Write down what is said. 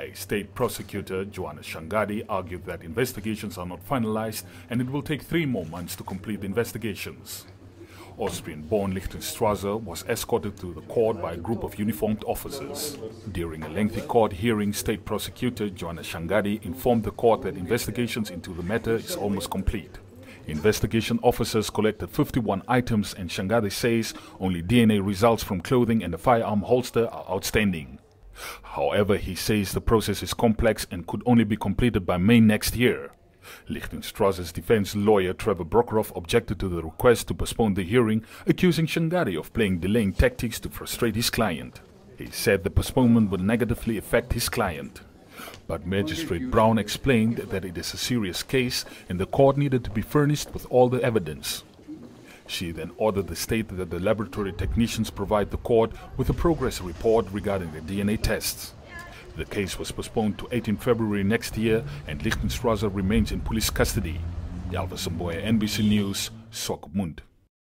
A state prosecutor, Joanna Shangadi, argued that investigations are not finalized and it will take three more months to complete the investigations. Austrian-born Lichtenstrasser was escorted to the court by a group of uniformed officers. During a lengthy court hearing, State Prosecutor Joanna Shangadi informed the court that investigations into the matter is almost complete. Investigation officers collected 51 items and Shangadi says only DNA results from clothing and the firearm holster are outstanding. However, he says the process is complex and could only be completed by May next year. Lichtenstrasser's defense lawyer Trevor Brockerhoff objected to the request to postpone the hearing, accusing Shangadi of playing delaying tactics to frustrate his client. He said the postponement would negatively affect his client. But Magistrate Brown explained that it is a serious case and the court needed to be furnished with all the evidence. She then ordered the state that the laboratory technicians provide the court with a progress report regarding the DNA tests. The case was postponed to 18 February next year and Lichtenstrasser remains in police custody. Jalva Samboya, NBC News, Swakopmund.